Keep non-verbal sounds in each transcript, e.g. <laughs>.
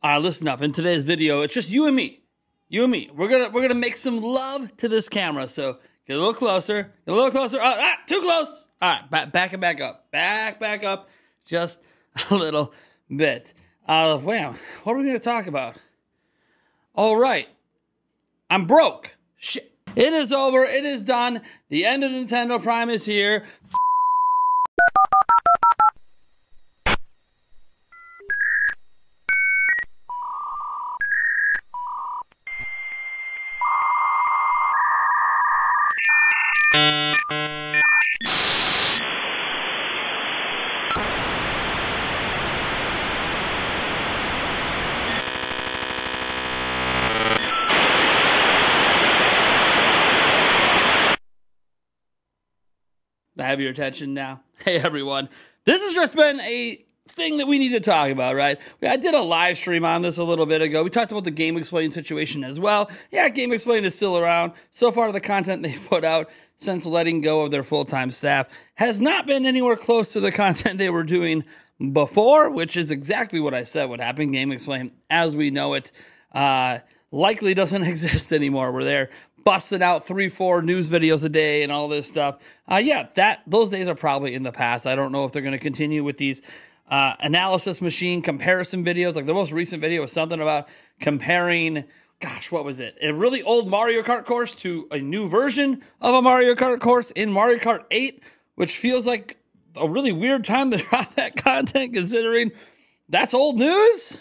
All right, listen up. In today's video, it's just you and me. You and me. We're gonna we're gonna make some love to this camera. So get a little closer. Get a little closer. Ah, ah too close. All right, back back it back up. Back back up. Just <laughs> a little bit. Uh, wow. What are we gonna talk about? All right. I'm broke. Shit. It is over. It is done. The end of Nintendo Prime is here. Have your attention now. <laughs> Hey everyone, this has just been a thing that we need to talk about, right? I did a live stream on this a little bit ago. We talked about the GameXplain situation as well. Yeah, GameXplain is still around. So far, the content <laughs> they put out since letting go of their full time staff has not been anywhere close to the <laughs> content they were doing before, which is exactly what I said would happen. GameXplain, as we know it, uh, likely doesn't exist anymore. We're there busting out three, four news videos a day and all this stuff. Uh, yeah, that those days are probably in the past. I don't know if they're going to continue with these uh, analysis machine comparison videos. Like the most recent video was something about comparing. Gosh, what was it? A really old Mario Kart course to a new version of a Mario Kart course in Mario Kart 8, which feels like a really weird time to <laughs> drop that content considering that's old news.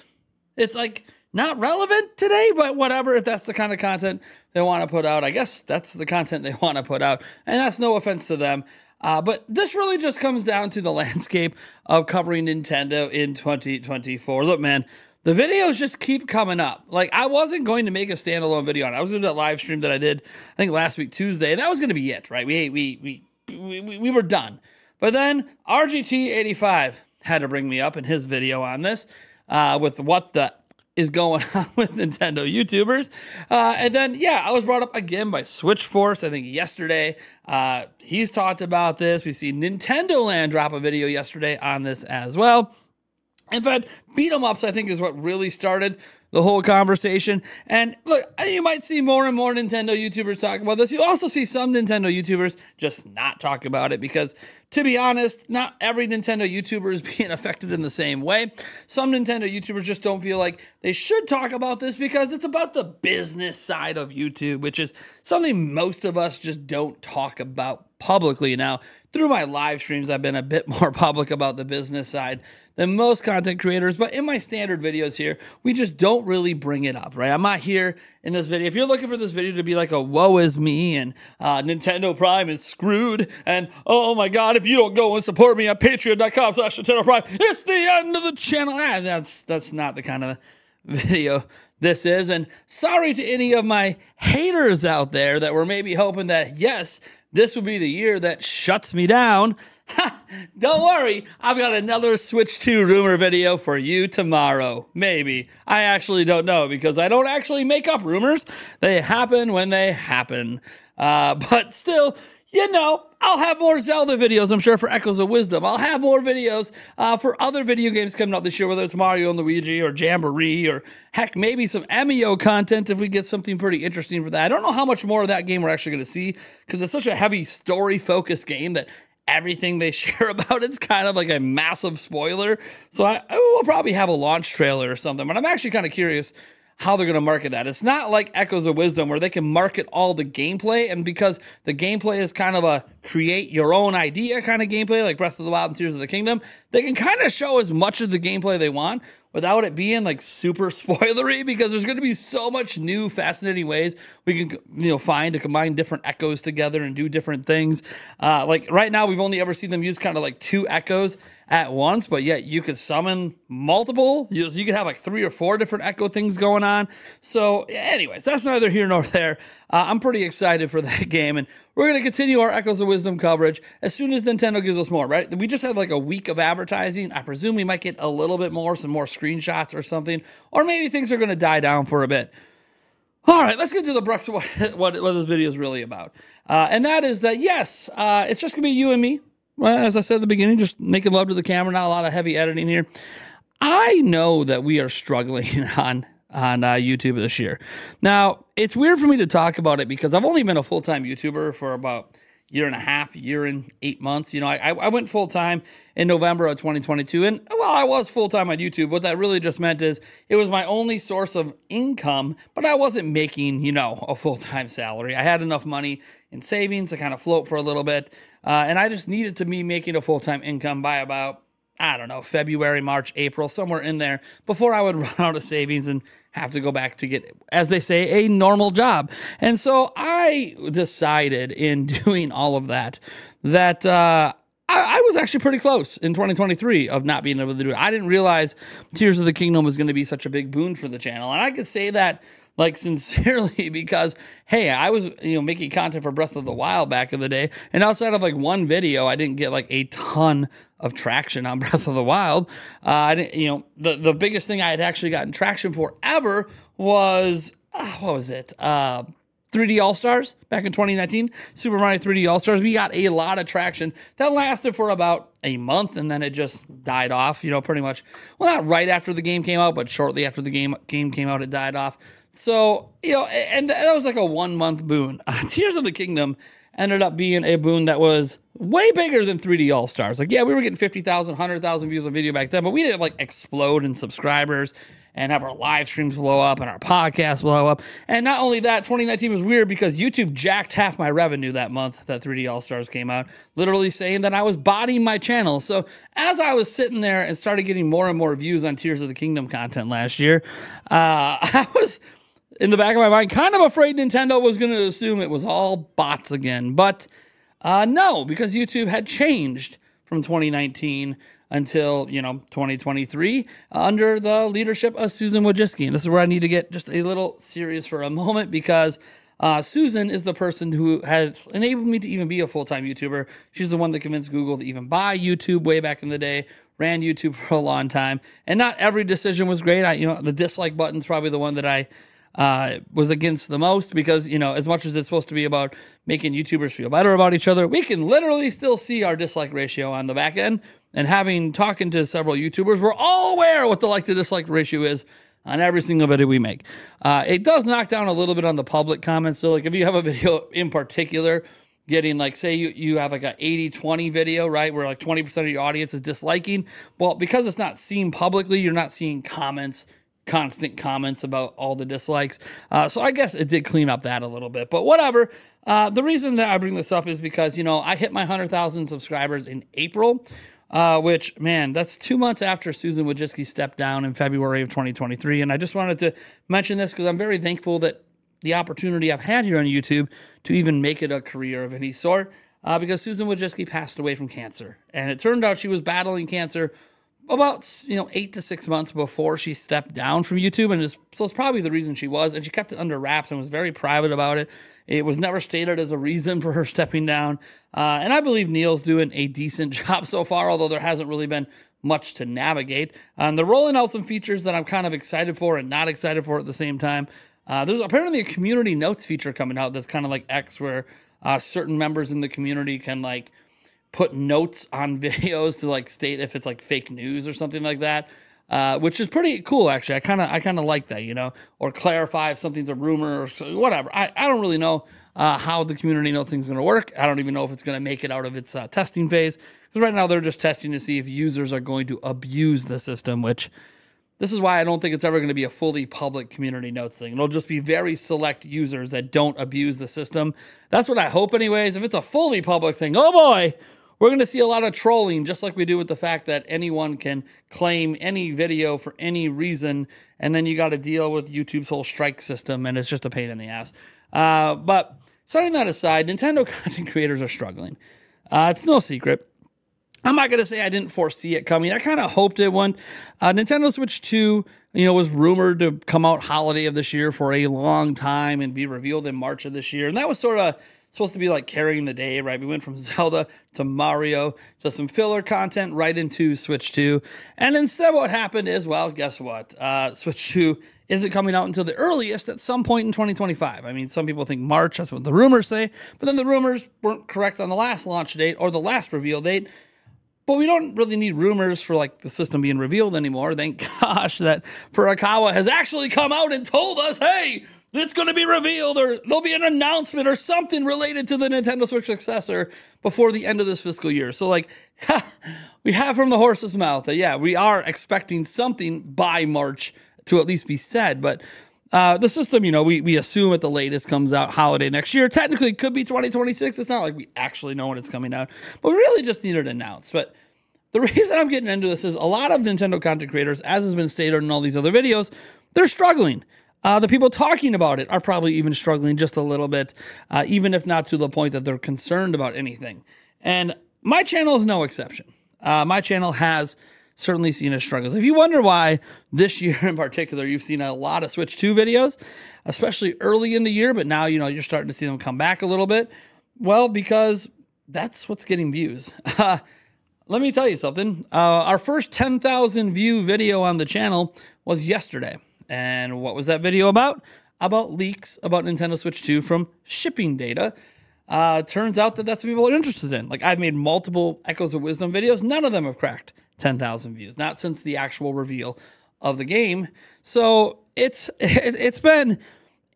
It's like not relevant today, but whatever. If that's the kind of content they want to put out, I guess that's the content they <laughs> want to put out. And that's no offense to them. Uh, but this really just comes down to the <laughs> landscape of covering Nintendo in 2024. Look, man, the videos just keep coming up. Like, I wasn't going to make a standalone video on it. I was do that live stream that I did, I think, last week, Tuesday. And that was going to be it, right? We, we, we, we, we were done. But then RGT85 had to bring me up in his video on this uh, with what the is going <laughs> on with Nintendo YouTubers. Uh, and then, yeah, I was brought up again by Switch Force, I think yesterday. Uh, he's talked about this. We see Nintendo Land drop a video yesterday on this as well. In fact, beat 'em ups, I think, is what really started the whole conversation. And look, you might see more and more Nintendo YouTubers talk about this. You also see some Nintendo YouTubers just not talk about it because to be honest, not every Nintendo YouTuber is <laughs> being affected in the same way. Some Nintendo YouTubers just don't feel like they should talk about this because it's about the business side of YouTube, which is something most of us just don't talk about publicly. Now, through my live streams, I've been a bit <laughs> more public about the business side than most content creators, but in my standard videos here, we just don't really bring it up, right? I'm not here in this video. If you're looking for this video to be like a woe is me and uh, Nintendo Prime is screwed and oh my god, if you don't go and support me at patreon.com slash Nintendo Prime, it's the end of the channel. Ah, that's, that's not the kind of video this is. And sorry to any of my haters out there that were maybe hoping that, yes, this will be the year that shuts me down. <laughs> Don't worry, I've got another Switch 2 rumor video for you tomorrow. Maybe. I actually don't know because I don't actually make up rumors. They happen when they happen. Uh, <laughs> but still, you know, I'll have more Zelda videos, I'm sure, for Echoes of Wisdom. I'll have more videos uh, for other video games coming out this year, whether it's Mario and Luigi or Jamboree or heck, maybe some Emio content if we get something pretty interesting for that. I don't know how much more of that game we're actually going to see because it's such a heavy story focused game that everything they <laughs> share about it's kind of like a massive spoiler. So I, I will probably have a launch trailer or something, but I'm actually kind of curious how they're going to market that. It's not like Echoes of Wisdom where they can market all the gameplay, and because the gameplay is kind of a create your own idea kind of gameplay, like Breath of the Wild and Tears of the Kingdom, they can kind of show as much of the gameplay they want without it being like super <laughs> spoilery because there's going to be so much new fascinating ways we can you know find to combine different echoes together and do different things. Uh, like right now we've only ever seen them use kind of like two echoes at once but yet you could summon multiple. You, you could have like three or four different echo things going on. So anyways that's neither here nor there uh, i'm pretty excited for <laughs> that game and we're going to continue our Echoes of Wisdom coverage as soon as Nintendo gives us more, right? We just had like a week of advertising. I presume we might get a little bit more, some more screenshots or something, or maybe things are going to die down for a bit. All right, let's get to the Brooks, <laughs> what, what, what this video is really about. Uh, and that is that, yes, uh, it's just going to be you and me. Well, as I said at the beginning, just making love to the camera, not a lot of heavy editing here. I know that we are struggling <laughs> on on uh, YouTube this year. Now, it's weird for me to talk about it because I've only been a full time YouTuber for about year and a half, year and eight months. You know, I, I went full time in November of 2022. And well, I was full time on YouTube. What that really just meant is it was my only source of income, but I wasn't making, you know, a full time salary. I had enough money in savings to kind of float for a little bit. Uh, and I just needed to be making a full time income by about I don't know, February, March, April, somewhere in there before I would <laughs> run out of savings and have to go back to get, as they say, a normal job. And so I decided in <laughs> doing all of that that uh, I, I, was actually pretty close in 2023 of not being able to do it. I didn't realize Tears of the Kingdom was going to be such a big boon for the channel. And I could say that like sincerely <laughs> because hey i was you know making content for breath of the wild back in the day and outside of like one video i didn't get like a ton of traction on <laughs> breath of the wild uh, i didn't you know the, the biggest thing i had actually gotten traction for ever was uh, what was it uh, 3D All Stars back in 2019, Super Mario 3D All Stars. We got a lot of traction that lasted for about a month and then it just died off, you know, pretty much. Well, not right after the game came out, but shortly after the game game came out, it died off. So, you know, and that was like a one month boon. <laughs> Tears of the Kingdom ended up being a boon that was way bigger than 3D All Stars. Like, yeah, we were getting 50,000, 100,000 views on video back then, but we didn't like explode in subscribers and have our live streams blow up and our podcast blow up. And not only that, 2019 was weird because YouTube jacked half my revenue that month that 3D All Stars came out, literally saying that I was bodying my channel. So as I was sitting there and started getting more and more views on Tears of the Kingdom content last year, uh, <laughs> I was in the back of my mind, kind of afraid Nintendo was going to assume it was all bots again. But uh, no, because YouTube had changed from 2019 until, you know, 2023 under the leadership of Susan Wojcicki. And this is where I need to get just a little serious for a moment because uh, Susan is the person who has enabled me to even be a full time YouTuber. She's the one that convinced Google to even buy YouTube way back in the day. Ran YouTube <laughs> for a long time, and not every decision was great. I, you know, the dislike button's probably the one that I uh, was against the most because, you know, as much as it's supposed to be about making YouTubers feel better about each other, we can literally still see our dislike ratio on the back end. And having talking to several YouTubers, we're all aware what the like to dislike ratio is on every single video we make. Uh, it does knock down a little bit on the public comments. So, like, if you have a <laughs> video in particular, getting like say you, you have like a 80 20 video right where like 20% of your audience is disliking well because it's not seen publicly you're not seeing comments constant comments about all the dislikes. Uh, so I guess it did clean up that a little bit, but whatever. Uh, the reason that I bring this up is because, you know, I hit my 100,000 subscribers in April, uh, which, man, that's two months after Susan Wojcicki stepped down in February of 2023. And I just wanted to mention this because I'm very thankful that the opportunity I've had here on YouTube to even make it a career of any sort. Uh, because Susan Wojcicki passed away from cancer. And it turned out she was battling cancer about you know eight to six months before she stepped down from YouTube, and just, so it's probably the reason she was, and she kept it under wraps and was very private about it. It was never stated as a reason for her stepping down, uh, and I believe Neal's doing a decent <laughs> job so far, although there hasn't really been much to navigate. Um, they're rolling out some features that I'm kind of excited for and not excited for at the same time. Uh, there's apparently a community notes feature coming out that's kind of like X, where uh, certain members in the community can like put notes on <laughs> videos to like state if it's like fake news or something like that. Uh, which is pretty cool actually. I kind of I kind of like that, you know, or clarify if something's a rumor or whatever. I, I don't really know uh, how the community note thing's going to work. I don't even know if it's going to make it out of its uh, testing phase because right now they're just testing to see if users are going to abuse the system, which this is why I don't think it's ever going to be a fully public community notes thing. It'll just be very select users that don't abuse the system. That's what I hope, anyways. If it's a fully public thing, oh boy, we're going to see a lot of trolling, just like we do with the fact that anyone can claim any video for any reason, and then you got to deal with YouTube's whole strike system, and it's just a pain in the ass. Uh, but setting that aside, Nintendo <laughs> content creators are struggling. Uh, it's no secret. I'm not going to say I didn't foresee it coming. I kind of hoped it would. Uh, Nintendo Switch 2, you know, was rumored to come out holiday of this year for a long time and be revealed in March of this year. And that was sort of supposed to be like carrying the day, right? We went from <laughs> Zelda to Mario to some filler content right into Switch 2. And instead, what happened is, well, guess what? Uh, Switch 2 isn't coming out until the earliest at some point in 2025. I mean, some people think March, that's what the rumors say, but then the rumors weren't correct on the last launch date or the last reveal date. but we don't really need rumors for like the system being revealed anymore. Thank <laughs> gosh that Furukawa has actually come out and told us, hey, it's going to be revealed or there'll be an announcement or something related to the Nintendo Switch successor before the end of this fiscal year. So, like, <laughs> we have from the horse's mouth that, yeah, we are expecting something by March to at least be said. But uh, the system, you know, we, we assume at the latest comes out holiday next year. Technically, it could be 2026. It's not like we actually know when it's coming out, but we really just need it announced. But the <laughs> reason I'm getting into this is a lot of Nintendo content creators, as has been stated in all these other videos, they're struggling. Uh, the people talking about it are probably even struggling just a little bit, uh, even if not to the point that they're concerned about anything. And my channel is no exception. Uh, my channel has certainly seen its struggles. If you wonder why this <laughs> year in particular, you've seen a lot of Switch 2 videos, especially early in the year, but now, you know, you're starting to see them come back a little bit. Well, because that's what's getting views. <laughs> Let me tell you something. Uh, our first 10,000 view video on the channel was yesterday. And what was that video about? About leaks about Nintendo Switch 2 from shipping data. Uh, turns out that that's what people are interested in. Like I've made multiple Echoes of Wisdom videos. None of them have cracked 10,000 views, not since the actual reveal of the game. So it's <laughs> it's been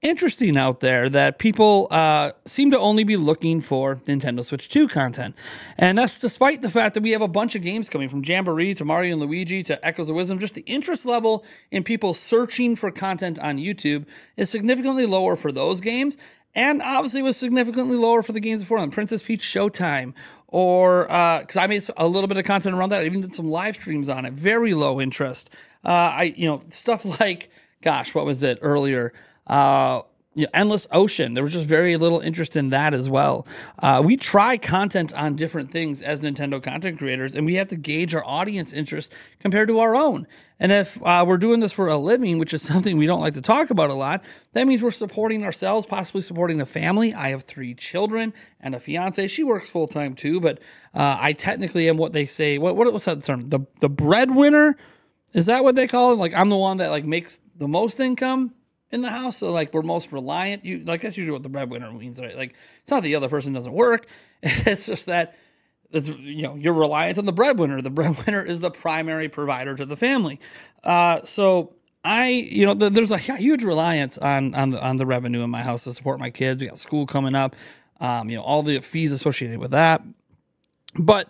interesting out there that people uh, seem to only be looking for Nintendo Switch 2 content. And that's despite the fact that we have a bunch of games coming from Jamboree to Mario and Luigi to Echoes of Wisdom. Just the interest level in people searching for content on YouTube is significantly lower for those games. And obviously was significantly lower for the games before them. Princess Peach Showtime, or because uh, I made a little bit of content around that. I even did some live streams on it. Very low interest. Uh, I, you know, stuff <laughs> like, gosh, what was it earlier? Uh, you know, Endless Ocean. There was just very little interest in that as well. Uh, we try content on different things as Nintendo content creators, and we have to gauge our audience interest compared to our own. And if uh, we're doing this for a living, which is <laughs> something we don't like to talk about a lot, that means we're supporting ourselves, possibly supporting a family. I have three children and a fiance. She works full time too, but uh, I technically am what they say. What, what what's that term? The the breadwinner. Is that what they call it? Like I'm the one that like makes the most income in the house. So like we're most reliant. You like that's usually what the breadwinner means, right? Like it's not the other person doesn't work. <laughs> It's just that it's, you know you're reliant on the breadwinner. The <laughs> breadwinner is the primary provider to the family. Uh, so I you know the, there's a huge reliance on on the on the revenue in my house to support my kids. We got school coming up. Um, you know all the fees associated with that. But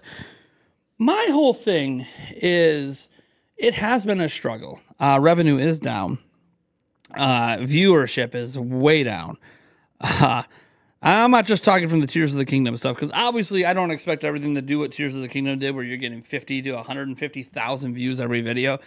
my whole thing is it has been a struggle. Uh, revenue is down uh, viewership is way down. Uh, I'm not just talking from the Tears of the Kingdom stuff because obviously I don't expect everything to do what Tears of the Kingdom did, where you're getting 50 to 150,000 views every video.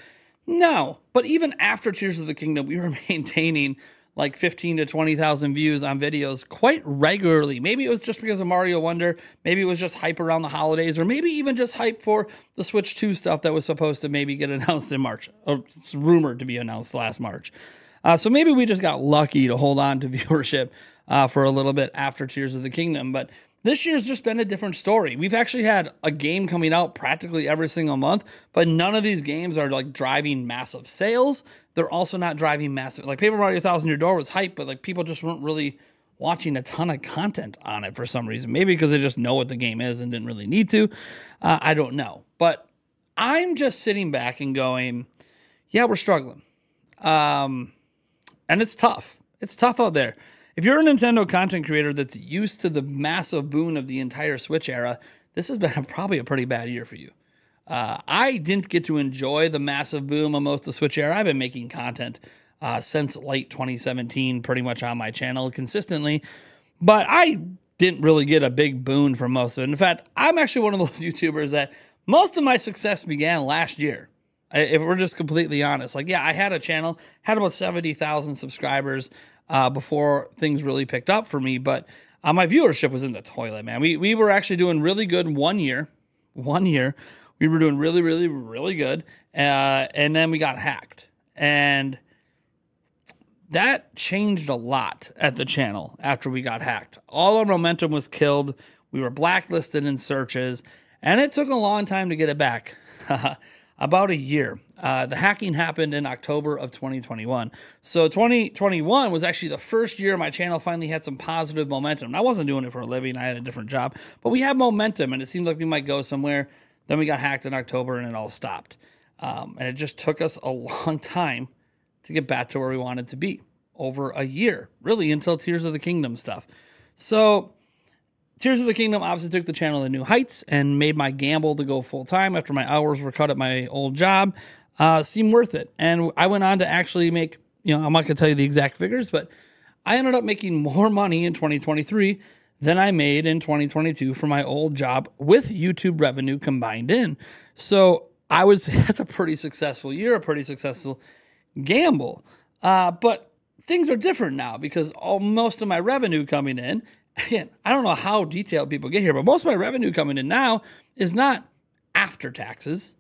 No, but even after Tears of the Kingdom, we were <laughs> maintaining like 15 to 20,000 views on videos quite regularly. Maybe it was just because of Mario Wonder, maybe it was just hype around the holidays, or maybe even just hype for the Switch 2 stuff that was supposed to maybe get <laughs> announced in March, or it's rumored to be announced last March. Uh, so maybe we just got lucky to hold on to <laughs> viewership uh, for a little bit after Tears of the Kingdom. But this year's just been a different story. We've actually had a game coming out practically every single month, but none of these games are like driving massive sales. They're also not driving massive like Paper Mario Thousand Year Door was hype, but like people just weren't really watching a ton of content on it for some reason. Maybe because they just know what the game is and didn't really need to. Uh, I don't know. But I'm just sitting back and going, yeah, we're struggling. Um, and it's tough. It's tough out there. If you're a Nintendo content creator that's used to the massive boon of the entire Switch era, this has been <laughs> probably a pretty bad year for you. Uh, I didn't get to enjoy the massive boom of most of the Switch era. I've been making content uh, since late 2017, pretty much on my channel consistently, but I didn't really get a big boon from most of it. In fact, I'm actually one of those <laughs> YouTubers that most of my success began last year if we're just completely honest. Like, yeah, I had a channel, had about 70,000 subscribers uh, before things really picked up for me, but uh, my viewership was in the toilet, man. We, we were actually doing really good one year. One year. We were doing really, really, really good. Uh, and then we got hacked. And that changed a lot at the channel after we got hacked. All our momentum was killed. We were blacklisted in searches, and it took a long time to get it back. <laughs> about a year. Uh, the hacking happened in October of 2021. So 2021 was actually the first year my channel finally had some positive momentum. I wasn't doing it for a living, I had a different job, but we had momentum and it seemed like we might go somewhere. Then we got hacked in October and it all stopped. Um, and it just took us a <laughs> long time to get back to where we wanted to be over a year, really until Tears of the Kingdom stuff. So, Tears of the Kingdom obviously took the channel to new heights and made my gamble to go full time after my hours were cut at my old job uh, seem worth it. And I went on to actually make, you know, I'm not going to tell you the exact figures, but I ended up making <laughs> more money in 2023 than I made in 2022 for my old job with YouTube revenue combined in. So I would say <laughs> that's a pretty successful year, a pretty successful gamble. Uh, but things are different now because all, most of my revenue coming in, again, I don't know how detailed people get here, but most of my revenue coming in now is not after taxes,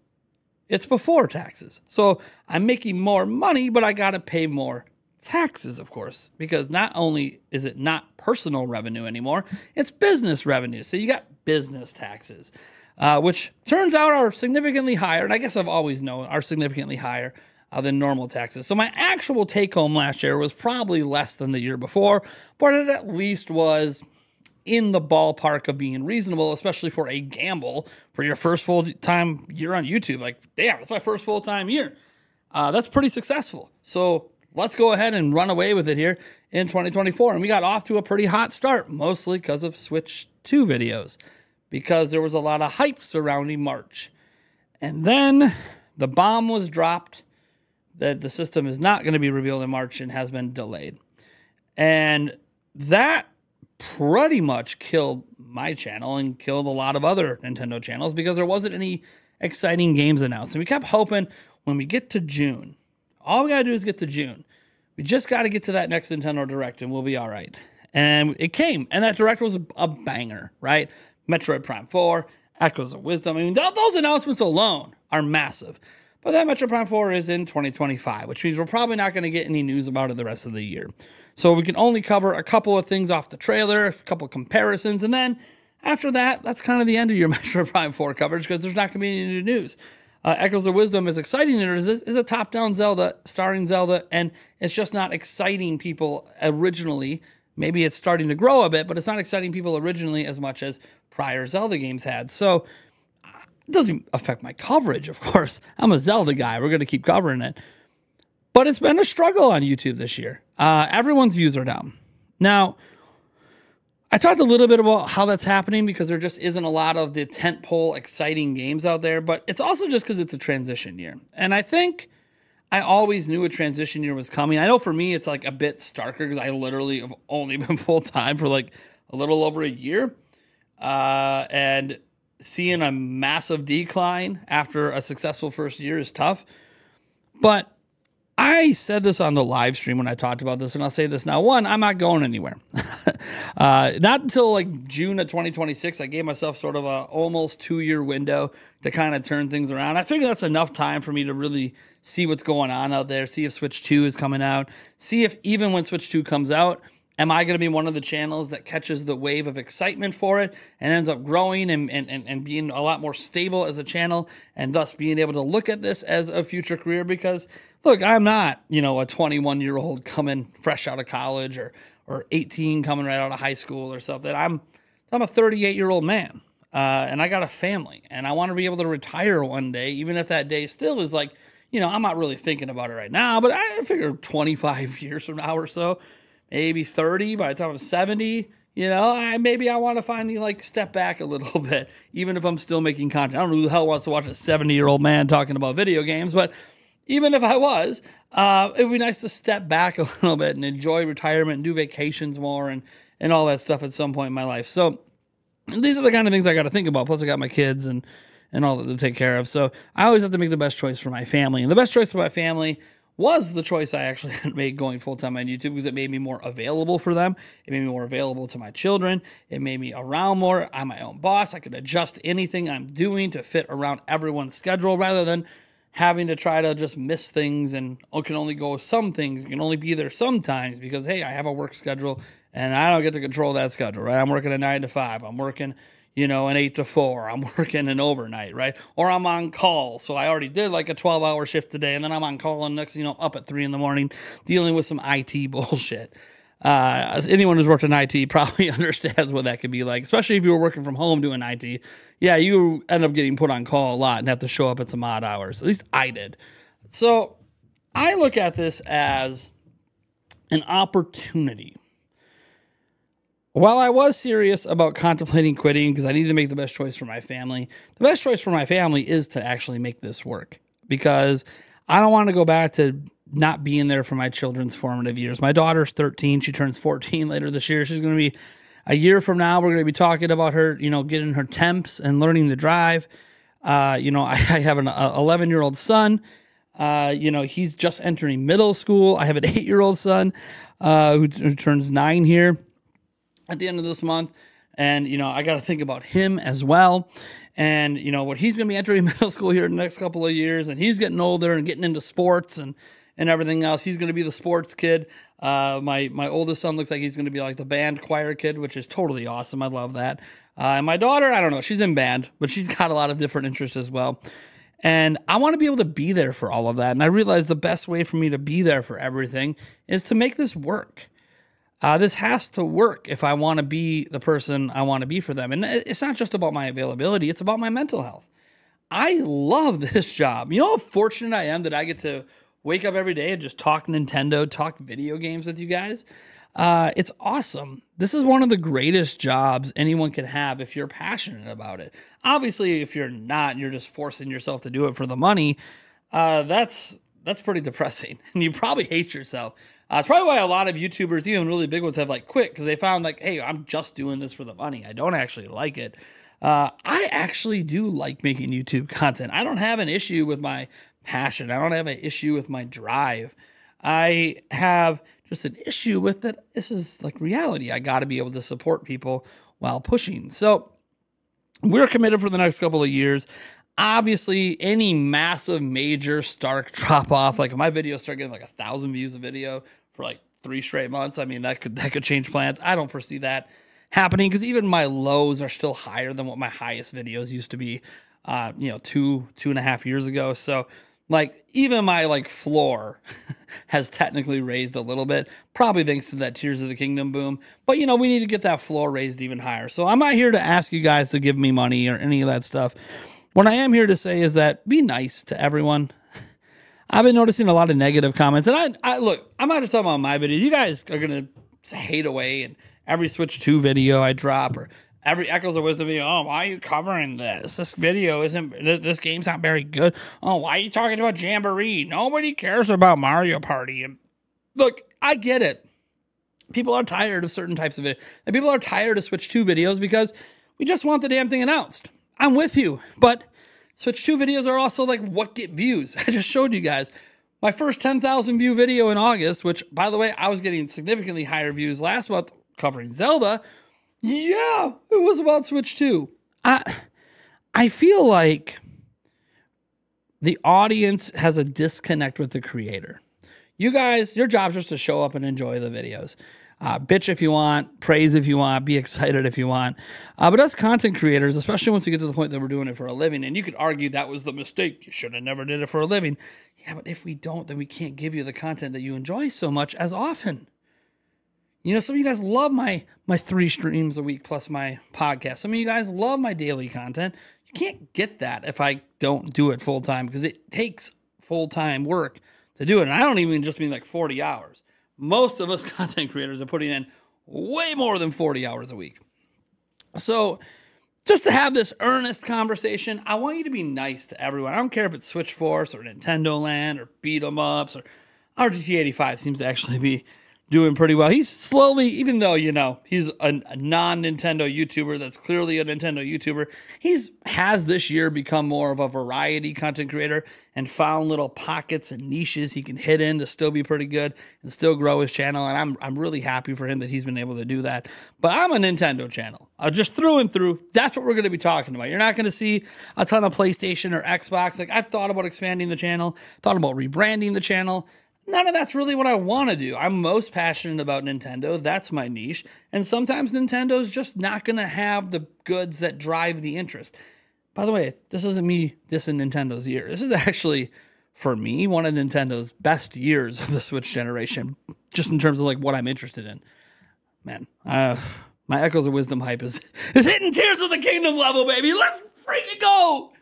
it's before taxes. So I'm making more money, but I got to pay more taxes, of course, because not only is it not personal revenue anymore, it's business revenue. So you got business taxes, uh, which turns out are significantly higher. And I guess I've always known are significantly higher uh, than normal taxes. So my actual take home last year was probably less than the year before, but it at least was in the ballpark of being reasonable, especially for a gamble for your first full time year on YouTube. Like, damn, it's my first full time year. Uh, that's pretty successful. So let's go ahead and run away with it here in 2024. And we got off to a pretty hot start, mostly because of Switch 2 videos, because there was a lot of hype surrounding March. And then the bomb was dropped that the system is not going to be revealed in March and has been delayed. And that pretty much killed my channel and killed a lot of other Nintendo channels because there wasn't any exciting games announced. And we kept hoping when we get to June, all we got to do is get to June. We just got to get to that next Nintendo Direct and we'll be all right. And it came, and that Direct was a, banger, right? Metroid Prime 4, Echoes of Wisdom. I mean, th- those announcements alone are massive. But that Metroid Prime 4 is in 2025, which means we're probably not going to get any news about it the rest of the year. So we can only cover a couple of things off the trailer, a couple comparisons, and then after that, that's kind of the end of your <laughs> Metroid Prime 4 coverage because there's not going to be any new news. Uh, Echoes of Wisdom, as exciting as it is, is a top down Zelda starring Zelda, and it's just not exciting people originally. Maybe it's starting to grow a bit, but it's not exciting people originally as much as prior Zelda games had. So it doesn't affect my coverage, of course. <laughs> I'm a Zelda guy. We're going to keep covering it. But it's been a struggle on YouTube this year. Uh, everyone's views are down. Now, I talked a little bit about how that's happening because there just isn't a lot of the tentpole exciting games out there, but it's also just because it's a transition year. And I think I always knew a transition year was coming. I know for me it's like a bit starker because I literally have only <laughs> been full time for like a little over a year. Uh, and seeing a massive decline after a successful first year is tough. But I said this on the live stream when I talked about this, and I'll say this now. One, I'm not going anywhere. <laughs> uh, not until like June of 2026. I gave myself sort of a almost two year window to kind of turn things around. I figure that's enough time for me to really see what's going on out there, see if Switch 2 is coming out, see if even when Switch 2 comes out, am I going to be one of the channels that catches the wave of excitement for it and ends up growing and, and, and being a lot more stable as a channel and thus being able to look at this as a future career? Because look, I'm not, you know, a 21 year old coming fresh out of college or, or 18 coming right out of high school or something. I'm, I'm a 38 year old man. Uh, and I got a family, and I want to be able to retire one day, even if that day still is like, you know, I'm not really thinking about it right now, but I figure 25 <laughs> years from now or so, maybe 30 by the time I'm 70 you know I, maybe i want to finally like step back a little <laughs> bit even if i'm still making content. I don't know who the hell wants to watch a 70 year old man talking about video games but even if i was uh, it would be nice to step back <laughs> a little bit and enjoy retirement and do vacations more and and all that stuff at some point in my life. So these are the kind of things i got to think about. Plus i got my kids and and all that to take care of. So i always have to make the best choice for my family. And the best choice for my family was the choice I actually <laughs> made going full time on YouTube because it made me more available for them. It made me more available to my children. It made me around more. I'm my own boss. I could adjust anything I'm doing to fit around everyone's schedule rather than having to try to just miss things and oh, can only go some things. Can only be there sometimes because, hey, I have a work schedule and I don't get to control that schedule, right? I'm working a nine to five. I'm working you know, an eight to four. I'm <laughs> working an overnight, right? Or I'm on call. So I already did like a 12 hour shift today, and then I'm on call and next, you know, up at three in the morning dealing with some IT <laughs> bullshit. Uh, anyone who's worked in IT <laughs> probably understands what that could be like, especially if you were working from home doing IT. Yeah, you end up getting put on call a lot and have to show up at some odd hours. At least I did. So I look at this as an opportunity. While I was serious about contemplating quitting because I needed to make the best choice for my family, the best choice for my family is to actually make this work because I don't want to go back to not being there for my children's formative years. My daughter's 13, she turns 14 <laughs> later this year. She's going to be a year from now, we're going to be talking about her, you know, getting her temps and learning to drive. Uh, you know, <laughs> I, I have an 11 year old son. Uh, you know, he's just entering middle school. I have an eight year old son uh, who, who turns nine here at the end of this month. And, you know, I got to think about him as well. And, you know, what he's going to be entering <laughs> middle school here in the next couple of years. And he's getting older and getting into sports and, and everything else. He's going to be the sports kid. Uh, my, my oldest son looks like he's going to be like the band choir kid, which is totally awesome. I love that. Uh, and my daughter, I don't know, she's in band, but she's <laughs> got a lot of different interests as well. And I want to be able to be there for all of that. And I realize the best way for me to be there for everything is to make this work. Uh, this has to work if I want to be the person I want to be for them. And it's not just about my availability, it's about my mental health. I love <laughs> this job. You know how fortunate I am that I get to wake up every day and just talk Nintendo, talk video games with you guys? Uh, it's awesome. This is one of the greatest jobs anyone can have if you're passionate about it. Obviously, if you're not, you're just forcing yourself to do it for the money. Uh, that's that's pretty depressing, <laughs> and you probably hate yourself. Uh, it's probably why a lot of YouTubers, even really big ones, have like quit because they found like, hey, I'm just doing this for the money. I don't actually like it. Uh, I actually do like making YouTube <laughs> content. I don't have an issue with my passion. I don't have an issue with my drive. I have just an issue with that. This is like reality. I got to be able to support people while pushing. So we're committed for the next couple of years. Obviously, any massive, major, stark <laughs> drop off, like if my videos start getting like a thousand views a video for like three straight months, I mean that could that could change plans. I don't foresee that happening because even my lows are still higher than what my highest videos used to be. Uh, you know, two two and a half years ago. So like even my like floor <laughs> has technically raised a little bit probably thanks to that tears of the kingdom boom but you know we need to get that floor raised even higher so i'm not here to ask you guys to give me money or any of that stuff what i am here to say is that be nice to everyone i've been noticing a lot of negative comments and i, I look i'm not just talking about my videos you guys are gonna hate away and every switch 2 video i drop or every Echoes of Wisdom video. Oh, why are you covering this? This video isn't. This game's not very good. Oh, why are you talking about Jamboree? Nobody cares about Mario Party. And look, I get it. People are tired of certain types of it, and people are tired of Switch Two videos because we just want the damn thing announced. I'm with you, but Switch Two videos are also like what get views. <laughs> I just showed you guys. My first 10,000 view video in August, which, by the way, I was getting significantly higher views last month covering Zelda, yeah, it was about Switch 2. I I feel like the audience has a disconnect with the creator. You guys, your job's just to show up and enjoy the videos. Uh, bitch if you want, praise if you want, be excited if you want. Uh, but as content creators, especially once we get to the point that we're doing it for a living, and you could argue that was the mistake. You should have never did it for a living. Yeah, but if we don't, then we can't give you the content that you enjoy so much as often. You know, some of you guys love my my three streams a week plus my podcast. Some of you guys love my daily content. You can't get that if I don't do it full time because it takes full time work to do it. And I don't even just mean like 40 hours. Most of us <laughs> content creators are putting in way more than 40 hours a week. So, just to have this earnest conversation, I want you to be nice to everyone. I don't care if it's Switch Force or Nintendo Land or Beat 'em Ups or RGT 85 seems to actually be doing pretty well. He's slowly, even though, you know, he's a, a non-Nintendo YouTuber that's clearly a Nintendo YouTuber, he's has this year become more of a variety content creator and found little pockets and niches he can hit in to still be pretty good and still grow his channel. And I'm I'm really happy for him that he's been able to do that. But I'm a Nintendo channel. Uh, just through and through. That's what we're going to be talking about. You're not going to see a ton of PlayStation or Xbox. Like I've thought about expanding the channel, thought about rebranding the channel none of that's really what I want to do. I'm most passionate about Nintendo. That's my niche. And sometimes Nintendo's just not going to have the goods that drive the interest. By the way, this isn't me This dissing Nintendo's year. This is actually for me, one of Nintendo's best years of the Switch generation, just in terms of like what I'm interested in. Man, uh, my Echoes of Wisdom hype is, is hitting Tears of the Kingdom level, baby. Let's freaking go!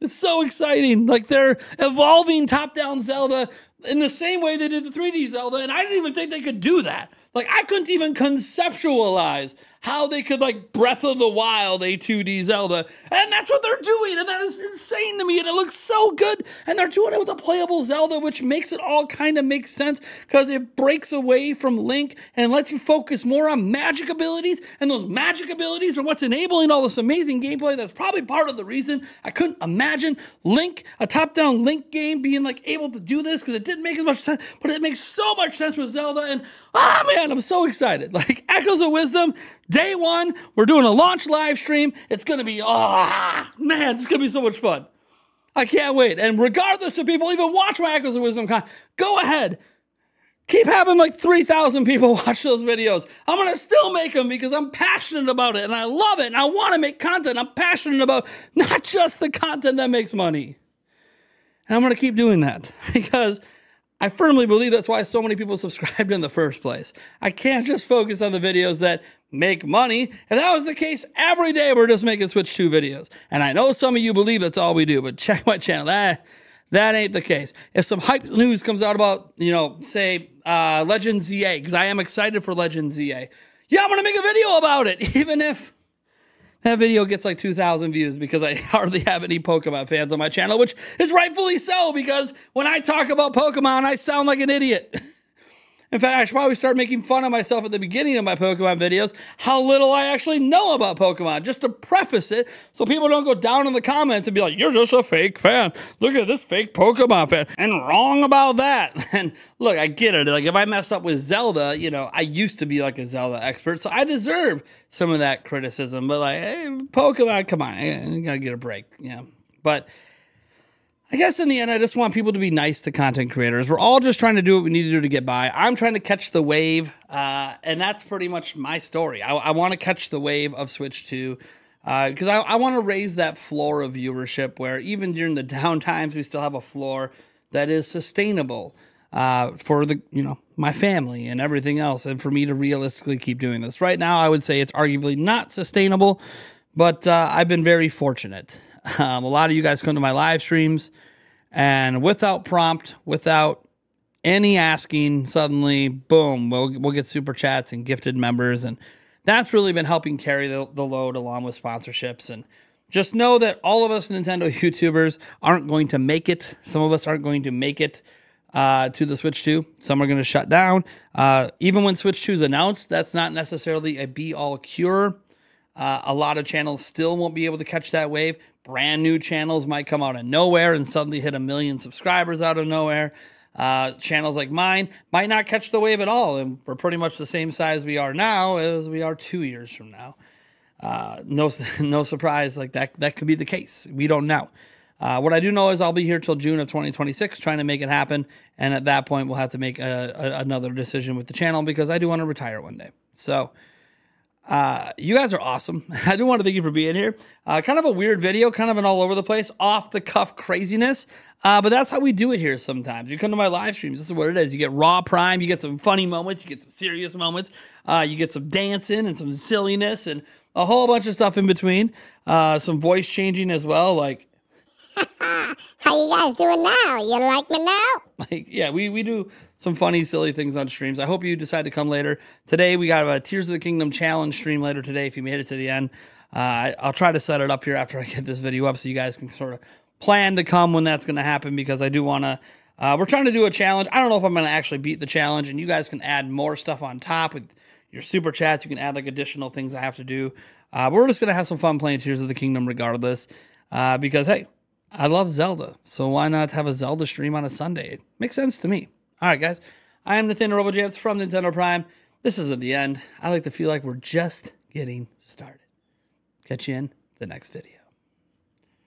It's so exciting. Like they're evolving top down Zelda in the same way they did the 3D Zelda, and I didn't even think they could do that. Like I couldn't even conceptualize how they could like Breath of the Wild a 2D Zelda. And that's what they're doing. And that is insane to me. And it looks so good. And they're doing it with a playable Zelda, which makes it all kind of make sense because it breaks away from Link and lets you focus more on magic abilities. And those magic abilities are what's enabling all this amazing gameplay. That's probably part of the reason I couldn't imagine Link, a top-down Link game, being like able to do this because it didn't make as much sense, but it makes so much sense with Zelda. And ah man, I'm so excited. Like Echoes of Wisdom Day one, we're doing a launch live stream. It's going to be, oh, man, it's going to be so much fun. I can't wait. And regardless of people even watch my Echoes of Wisdom con, go ahead. Keep having like 3,000 people <laughs> watch those videos. I'm going to still make them because I'm passionate about it and I love it and I want to make content. I'm passionate about <laughs> not just the content that makes money. And I'm going to keep doing that <laughs> because I firmly believe that's why so many people <laughs> subscribed in the first place. I can't just focus on the videos that make money. If that was the case, every day we're just making Switch 2 videos. And I know some of you believe that's all we do, but <laughs> check my channel. That, that ain't the case. If some hype news comes out about, you know, say, uh, Legend ZA, because I am excited for Legend ZA, yeah, I'm going to make a video about it, <laughs> even if that video gets like 2,000 views because I <laughs> hardly have any Pokemon fans on my channel, which is rightfully so because when I talk about Pokemon, I sound like an idiot. <laughs> In fact, I should probably start making fun of myself at the beginning of my Pokemon videos, how little I actually know about Pokemon, just to preface it so people don't go down in the comments and be like, you're just a fake fan. Look at this fake Pokemon fan. And wrong about that. <laughs> And look, I get it. Like, if I mess up with Zelda, you know, I used to be like a Zelda expert, so I deserve some of that criticism. But like, hey, Pokemon, come on, I gotta get a break. Yeah. But I guess in the end, I just want people to be nice to content creators. We're all just trying to do what we need to do to get by. I'm trying to catch the wave, uh, and that's pretty much my story. I, I want to catch the wave of Switch 2 because uh, I, I want to raise that floor of viewership where even during the <laughs> down times, we still have a floor that is sustainable uh, for the you know my family and everything else, and for me to realistically keep doing this. Right now, I would say it's arguably not sustainable, but uh, I've been very fortunate. Um, a lot of you guys come to my live streams, and without prompt, without any asking, suddenly, boom, we'll, we'll get super chats and gifted members. And that's really been helping carry the, the load along with sponsorships. And just know that all of us Nintendo <laughs> YouTubers aren't going to make it. Some of us aren't going to make it uh, to the Switch 2. Some are going to shut down. Uh, even when Switch 2 is announced, that's not necessarily a be all cure. Uh, a lot of channels still won't be able to catch that wave. Brand new channels might come out of nowhere and suddenly hit a million subscribers out of nowhere. Uh, channels like mine might not catch the wave at all, and we're pretty much the same size we are now as we are two years from now. Uh, no, <laughs> no surprise, like that. That could be the case. We don't know. Uh, what I do know is I'll be here till June of 2026 trying to make it happen, and at that point we'll have to make a, a, another decision with the channel because I do want to retire one day. So. Uh, you guys are awesome. <laughs> I do want to thank you for being here. Uh, kind of a weird video, kind of an all over the place, off the cuff craziness. Uh, but that's how we do it here sometimes. You come to my live streams, this is what it is. You get raw prime, you get some funny moments, you get some serious moments, uh, you get some dancing and some silliness and a whole bunch of stuff in between. Uh, some voice changing as well, like <laughs> How you guys doing now? You like me now? Like, yeah, we, we do some funny, silly things on streams. I hope you decide to come later. Today, we got a Tears of the Kingdom challenge stream later today if you made it to the end. Uh, I'll try to set it up here after I <laughs> get this video up so you guys can sort of plan to come when that's going to happen because I do want to. Uh, we're trying to do a challenge. I don't know if I'm going to actually beat the challenge, and you guys can add more stuff on top with your super chats. You can add like additional things I have to do. Uh, but we're just going to have some fun playing Tears of the Kingdom regardless uh, because, hey, I love Zelda, so why not have a Zelda stream on a Sunday? It makes sense to me. All right, guys. I am Nathaniel RoboJams from Nintendo Prime. This isn't the end. I like to feel like we're just getting started. Catch you in the next video.